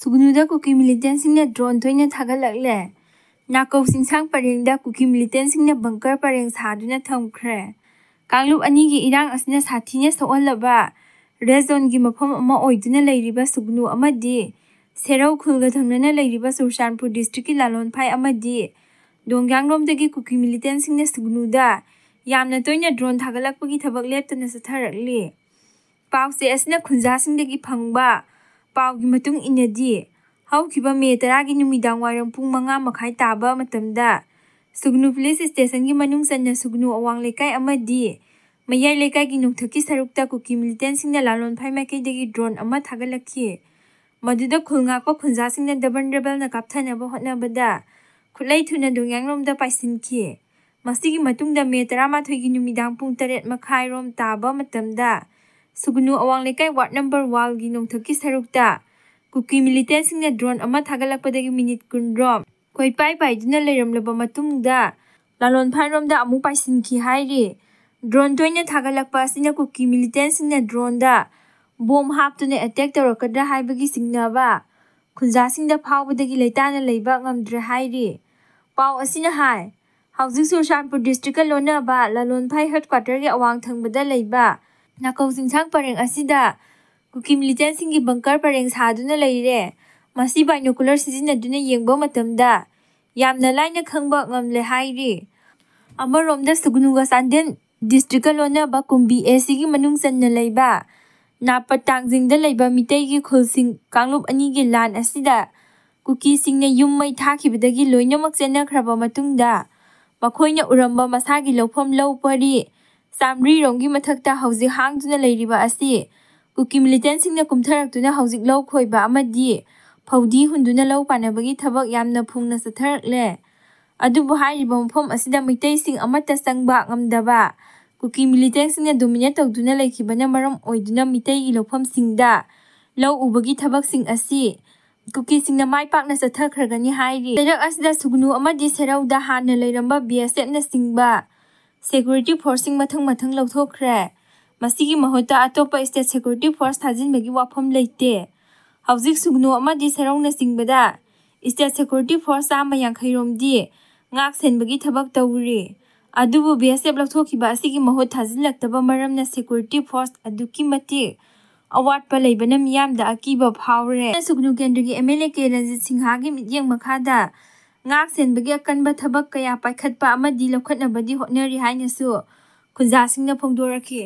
ꯁꯨꯒꯅꯨꯗ cookie ꯃꯤꯂꯤꯇꯦꯟꯠꯁꯤꯡꯅ drone ꯇꯣꯏꯅ ꯊꯥꯒꯠꯂꯛꯂꯦ ꯅꯥꯀꯧ ꯆꯤꯡꯁꯥꯡ ꯄꯔꯦꯡꯗ cookie ꯃꯤꯂꯤꯇꯦꯟꯠꯁꯤꯡꯅ bunker ꯄꯔꯦꯡ ꯁꯥꯗꯨꯅ ꯊꯝꯈ꯭ꯔꯦ ꯀꯥꯡꯂꯨꯞ ꯑꯅꯤꯒꯤ ꯏꯔꯥꯡ ꯑꯁꯤꯅ ꯁꯥꯊꯤꯅ ꯁꯣꯛꯍꯜꯂꯕ ꯔꯦꯗ ꯖꯣꯟꯒꯤ ꯃꯐꯝ ꯑꯃ ꯑꯣꯏꯗꯨꯅ ꯂꯩꯔꯤꯕ ꯁꯨꯒꯅꯨ ꯑꯃꯗꯤ ꯁꯦꯔꯧ ꯈꯨꯜꯒ ꯊꯪꯅꯅ ꯂꯩꯔꯤꯕ ꯆꯨꯔꯆꯥꯟꯄꯨꯔ ꯗꯤꯁꯇ꯭ꯔꯤꯛꯀꯤ ꯂꯥꯂꯣꯟꯐꯥꯏ ꯑꯃꯗꯤ ꯗꯣꯡꯒ꯭ꯌꯥꯡꯂꯣꯝꯗꯒꯤ ꯀꯨꯀꯤ ꯃꯤꯂꯤꯇꯦꯟꯠꯁꯤꯡꯅ ꯁꯨꯒꯅꯨꯗ ꯌꯥꯝꯅ ꯇꯣꯏꯅ ꯗ꯭ꯔꯣꯟ ꯊꯥꯒꯠꯂꯛꯄꯒꯤ ꯊꯕꯛ ꯂꯦꯞꯇꯅ ꯆꯠꯊꯔꯛꯂꯤ ꯄꯥꯎꯆꯦ ꯑꯁꯤꯅ ꯈꯨꯟꯖꯥꯁꯤꯡꯗꯒꯤ ꯐꯪꯕ ꯄꯥꯎꯒꯤ ꯃꯇꯨꯡ ꯏꯟꯅꯗꯤ ꯍꯧꯈꯤꯕ ꯃꯦ ꯇꯔꯥꯒꯤ ꯅꯨꯃꯤꯗꯥꯡꯋꯥꯏꯔꯝ ꯄꯨꯡ ꯃꯉꯥ ꯃꯈꯥꯏ ꯇꯥꯕ ꯃꯇꯝꯗ ꯁꯨꯒꯅꯨ ꯄꯨꯂꯤꯁ ꯁ꯭ꯇꯦꯁꯟꯒꯤ ꯃꯅꯨꯡ ꯆꯟꯅ ꯁꯨꯒꯅꯨ ꯑꯋꯥꯡ ꯂꯩꯀꯥꯏ ꯑꯃꯗꯤ ꯃꯌꯥꯏ ꯂꯩꯀꯥꯏꯒꯤ ꯅꯣꯡꯊꯛꯀꯤ ꯁꯔꯨꯛꯇ ꯀꯨꯀꯤ ꯃꯤꯂꯤꯇꯦꯟꯠꯁꯤꯡꯅ ꯂꯥꯂꯣꯟꯐꯥꯏ ꯃꯥꯏꯀꯩꯗꯒꯤ ꯗ꯭ꯔꯣꯟ ꯑꯃ ꯊꯥꯒꯠꯂꯛꯈꯤ ꯃꯗꯨꯗ ꯈꯨꯜ ꯉꯥꯛꯄ ꯈꯨꯟꯖꯥꯁꯤꯡꯅ ꯗꯕꯜ ꯗꯕꯜꯅ ꯀꯥꯞꯊꯅꯕ ꯍꯣꯠꯅꯕꯗ ꯈꯨꯠꯂꯩ ꯊꯨꯅ ꯗꯣꯡꯌꯥꯡꯂꯣꯝꯗ ꯄꯥꯏꯁꯤꯟꯈꯤ ꯃꯁꯤꯒꯤ ꯃꯇꯨꯡꯗ ꯃꯦ ꯇꯔꯥꯃꯥꯊꯣꯏꯒꯤ ꯅꯨꯃꯤꯗꯥꯡ ꯄꯨꯡ ꯇꯔꯦꯠ ꯃꯈꯥꯏꯔꯣꯝ ꯇꯥꯕ ꯃꯇꯝꯗ सुगुनु अवांग लेकाई वार्ड नंबर वाल गी नोंथकी सरुक्ता कुकी मिलिटेंट सिंगने ड्रोन अमा थागलकपदगी मिनिट कुनरोम कोइपाई पाइदुना लेरमलबा मतुंगदा lalon phairomda amu paisin ki hairi drone toina thagalakpa sina kuki militant singna drone da bom hap tune attack tarakadra haibagi singna ba khunja singda phawbadagi leitana leiba ngamdra hairi pau asina hai housing social district lona ba lalon phai headquarter ge awang thangbada leiba ꯅꯥꯀꯧ ꯆꯤꯡꯁꯥꯡ ꯄꯔꯦꯡ ꯑꯁꯤꯗ cookie ꯃꯤꯂꯤꯇꯦꯟꯠꯁꯤꯡꯒꯤ bunker ꯄꯔꯦꯡ ꯁꯥꯗꯨꯅ ꯂꯩꯔꯦ ꯃꯁꯤ binocular ꯁꯤꯖꯤꯟꯅꯗꯨꯅ ꯌꯦꯡꯕ ꯃꯇꯝꯗ ꯌꯥꯝꯅ ꯂꯥꯏꯅ ꯈꯪꯕ ꯉꯝꯂꯦ ꯍꯥꯏꯔꯤ ꯑꯃꯔꯣꯝꯗ ꯁꯨꯒꯅꯨꯒ ꯆꯥꯟꯗꯦꯜ ꯗꯤꯁꯇ꯭ꯔꯤꯛꯀ ꯂꯣꯟꯅꯕ ꯀꯨꯝꯕꯤ ꯑꯦꯁꯤꯒꯤ ꯃꯅꯨꯡ ꯆꯟꯅ ꯂꯩꯕ ꯅꯥꯄꯠ ꯇꯥꯡꯖꯤꯡꯗ ꯂꯩꯕ ꯃꯤꯇꯩꯒꯤ ꯈꯨꯜꯁꯤꯡ ꯀꯥꯡꯂꯨꯞ ꯑꯅꯤꯒꯤ ꯂꯥꯟ ꯑꯁꯤꯗ ꯀꯨꯀꯤꯁꯤꯡꯅ ꯌꯨꯝ ꯃꯩ ꯊꯥꯈꯤꯕꯗꯒꯤ ꯂꯣꯏꯅꯃꯛ ꯆꯦꯟꯅꯈ꯭ꯔꯕ ꯃꯇꯨꯡꯗ ꯃꯈꯣꯏꯅ ꯎꯔꯝꯕ ꯃꯁꯥꯒꯤ ꯂꯧꯐꯝ ꯂꯧ ꯄꯔꯤ ꯆꯥꯃ꯭ꯔꯤꯔꯣꯝꯒꯤ ꯃꯊꯛꯇ ꯍꯧꯖꯤꯛ ꯍꯥꯡꯗꯨꯅ ꯂꯩꯔꯤꯕ ꯑꯁꯤ ꯀꯨꯀꯤ ꯃꯤꯂꯤꯇꯦꯟꯠꯁꯤꯡꯅ ꯀꯨꯝꯊꯔꯛꯇꯨꯅ ꯍꯧꯖꯤꯛ ꯂꯧ ꯈꯣꯏꯕ ꯑꯃꯗꯤ ꯐꯧꯗꯤ ꯍꯨꯟꯗꯨꯅ ꯂꯧ ꯄꯥꯟꯅꯕꯒꯤ ꯊꯕꯛ ꯌꯥꯝꯅ ꯐꯨꯡꯅ ꯆꯠꯊꯔꯛꯂꯦ ꯑꯗꯨꯕꯨ ꯍꯥꯏꯔꯤꯕ ꯃꯐꯝ ꯑꯁꯤꯗ ꯃꯩꯇꯩꯁꯤꯡ ꯑꯃꯠꯇ ꯆꯪꯕ ꯉꯝꯗꯕ ꯀꯨꯀꯤ ꯃꯤꯂꯤꯇꯦꯟꯠꯁꯤꯡꯅ ꯗꯣꯃꯤꯅꯦꯠ ꯇꯧꯗꯨꯅ ꯂꯩꯈꯤꯕꯅ ꯃꯔꯝ ꯑꯣꯏꯗꯨꯅ ꯃꯤꯇꯩꯒꯤ ꯂꯧꯐꯝꯁꯤꯡꯗ ꯂꯧ ꯎꯕꯒꯤ ꯊꯕꯛꯁꯤꯡ ꯑꯁꯤ ꯀꯨꯀꯤꯁꯤꯡꯅ ꯃꯥꯏ ꯄꯥꯛꯅ ꯆꯠꯊꯈ꯭ꯔꯒꯅꯤ ꯍꯥꯏꯔꯤ ꯂꯩꯔꯛ ꯑꯁꯤꯗ ꯁꯨꯒꯅꯨ ꯑꯃꯗꯤ ꯁꯦꯔꯧꯗ ꯍꯥꯟꯅ ꯂꯩꯔꯝꯕ ꯕꯤꯑꯦꯁꯑꯦꯐꯅꯆꯤꯡꯕ ꯁꯦꯀ꯭ꯌꯨꯔꯤꯇꯤ ꯐꯣꯔꯁꯁꯤꯡ ꯃꯊꯪ ꯃꯊꯪ ꯂꯧꯊꯣꯛꯈ꯭ꯔꯦ ꯃꯁꯤꯒꯤ ꯃꯍꯨꯠꯇ ꯑꯇꯣꯞꯄ ꯁ꯭ꯇꯦꯠ ꯁꯦꯀ꯭ꯌꯨꯔꯤꯇꯤ ꯐꯣꯔꯁ ꯊꯥꯖꯤꯟꯕꯒꯤ ꯋꯥꯐꯝ ꯂꯩꯇꯦ ꯍꯧꯖꯤꯛ ꯁꯨꯒꯅꯨ ꯑꯃꯗꯤ ꯁꯦꯔꯧꯅꯆꯤꯡꯕꯗ ꯁ꯭ꯇꯦꯠ ꯁꯦꯀ꯭ꯌꯨꯔꯤꯇꯤ ꯐꯣꯔꯁ ꯆꯥꯝꯃ ꯌꯥꯡꯈꯩꯔꯣꯝꯗꯤ ꯉꯥꯛ ꯁꯦꯟꯕꯒꯤ ꯊꯕꯛ ꯇꯧꯔꯤ ꯑꯗꯨꯕꯨ ꯕꯤꯑꯦꯁꯑꯦꯐ ꯂꯧꯊꯣꯛꯈꯤꯕ ꯑꯁꯤꯒꯤ ꯃꯍꯨꯠ ꯊꯥꯖꯤꯜꯂꯛꯇꯕ ꯃꯔꯝꯅ ꯁꯦꯀ꯭ꯌꯨꯔꯤꯇꯤ ꯐꯣꯔꯁ ꯑꯗꯨꯛꯀꯤ ꯃꯇꯤꯛ ꯑꯋꯥꯠꯄ ꯂꯩꯕꯅ ꯃꯤꯌꯥꯝꯗ ꯑꯀꯤꯕ ꯐꯥꯎꯔꯦ ꯁꯨꯒꯅꯨ ꯀꯦꯟꯗ꯭ꯔꯒꯤ ꯑꯦꯝꯑꯦꯜꯑꯦ ꯀꯦ ꯔꯟꯖꯤꯠ ꯁꯤꯡꯍꯒꯤ ꯃꯤꯠꯌꯦꯡ ꯃꯈꯥꯗ ꯉꯥꯛ ꯁꯦꯟꯕꯒꯤ ꯑꯀꯟꯕ ꯊꯕꯛ ꯀꯌꯥ ꯄꯥꯏꯈꯠꯄ ꯑꯃꯗꯤ ꯂꯧꯈꯠꯅꯕꯗꯤ ꯍꯣꯠꯅꯔꯤ ꯍꯥꯏꯅꯁꯨ ꯈꯨꯟꯖꯥꯁꯤꯡꯅ ꯐꯣꯡꯗꯣꯔꯛꯈꯤ